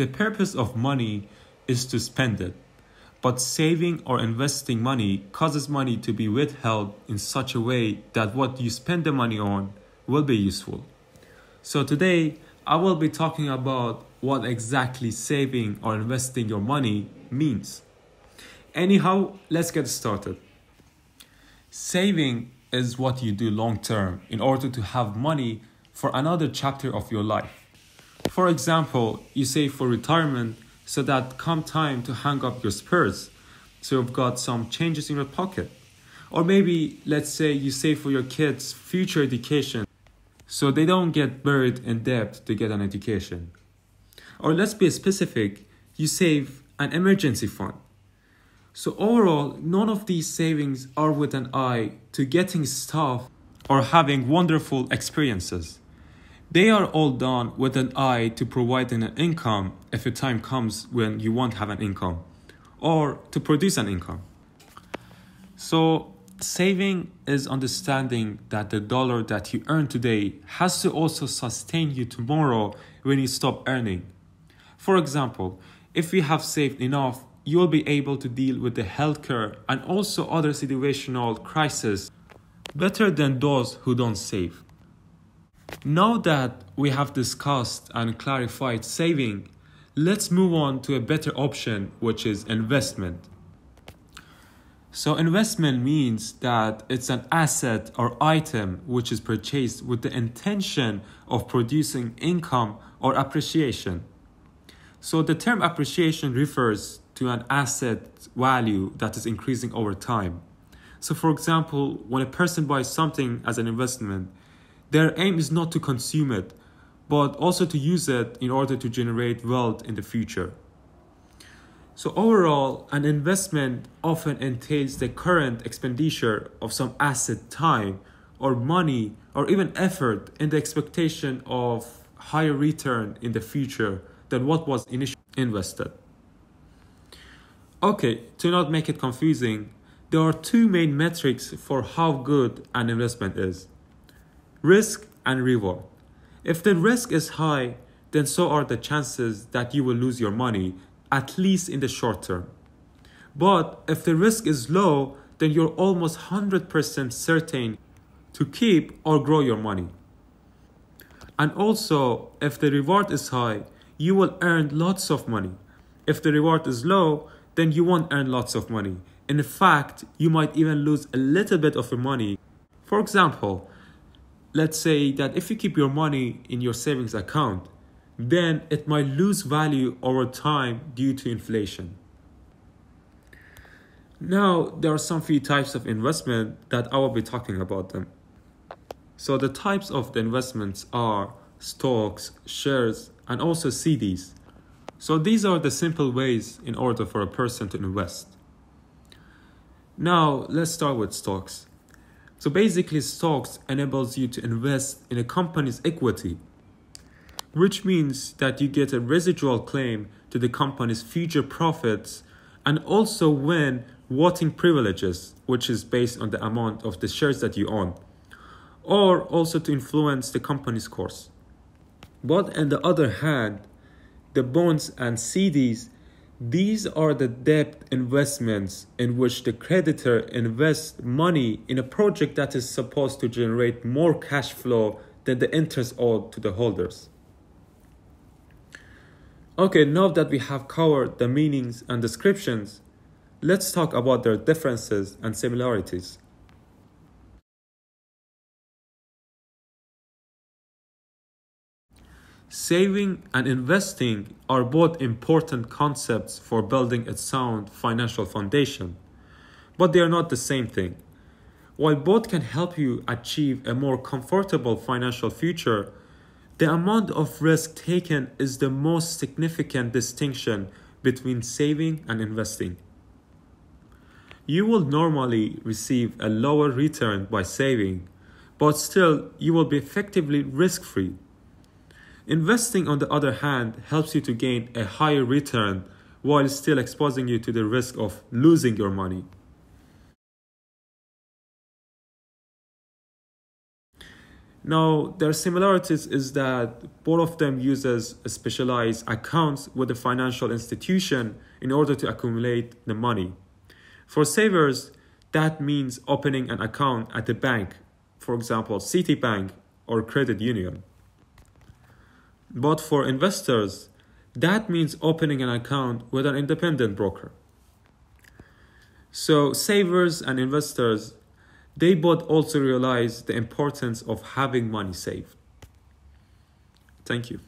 The purpose of money is to spend it. But saving or investing money causes money to be withheld in such a way that what you spend the money on will be useful. So today, I will be talking about what exactly saving or investing your money means. Anyhow, let's get started. Saving is what you do long term in order to have money for another chapter of your life. For example, you save for retirement so that come time to hang up your spurs, so you've got some changes in your pocket. Or maybe, let's say, you save for your kids' future education so they don't get buried in debt to get an education. Or let's be specific, you save an emergency fund. So, overall, none of these savings are with an eye to getting stuff or having wonderful experiences. They are all done with an eye to providing an income if a time comes when you won't have an income or to produce an income. So, saving is understanding that the dollar that you earn today has to also sustain you tomorrow when you stop earning. For example, if you have saved enough, you will be able to deal with the healthcare and also other situational crises better than those who don't save. Now that we have discussed and clarified saving, let's move on to a better option, which is investment. So, investment means that it's an asset or item which is purchased with the intention of producing income or appreciation. So, the term appreciation refers to an asset value that is increasing over time. So, for example, when a person buys something as an investment, their aim is not to consume it, but also to use it in order to generate wealth in the future. So, overall, an investment often entails the current expenditure of some asset time or money or even effort in the expectation of higher return in the future than what was initially invested. Okay, to not make it confusing, there are two main metrics for how good an investment is risk and reward. If the risk is high, then so are the chances that you will lose your money, at least in the short term. But if the risk is low, then you're almost 100% certain to keep or grow your money. And also, if the reward is high, you will earn lots of money. If the reward is low, then you won't earn lots of money. In fact, you might even lose a little bit of your money. For example, let's say that if you keep your money in your savings account, then it might lose value over time due to inflation. Now, there are some few types of investment that I will be talking about them. So, the types of the investments are stocks, shares, and also CDs. So, these are the simple ways in order for a person to invest. Now, let's start with stocks. So basically, stocks enables you to invest in a company's equity, which means that you get a residual claim to the company's future profits and also win voting privileges, which is based on the amount of the shares that you own, or also to influence the company's course. But on the other hand, the bonds and CDs these are the debt investments in which the creditor invests money in a project that is supposed to generate more cash flow than the interest owed to the holders. Okay, now that we have covered the meanings and descriptions, let's talk about their differences and similarities. Saving and investing are both important concepts for building a sound financial foundation, but they are not the same thing. While both can help you achieve a more comfortable financial future, the amount of risk taken is the most significant distinction between saving and investing. You will normally receive a lower return by saving, but still you will be effectively risk free. Investing, on the other hand, helps you to gain a higher return while still exposing you to the risk of losing your money. Now, their similarities is that both of them uses specialized accounts with a financial institution in order to accumulate the money. For savers, that means opening an account at the bank, for example, Citibank or credit union. But for investors, that means opening an account with an independent broker. So savers and investors they both also realize the importance of having money saved. Thank you.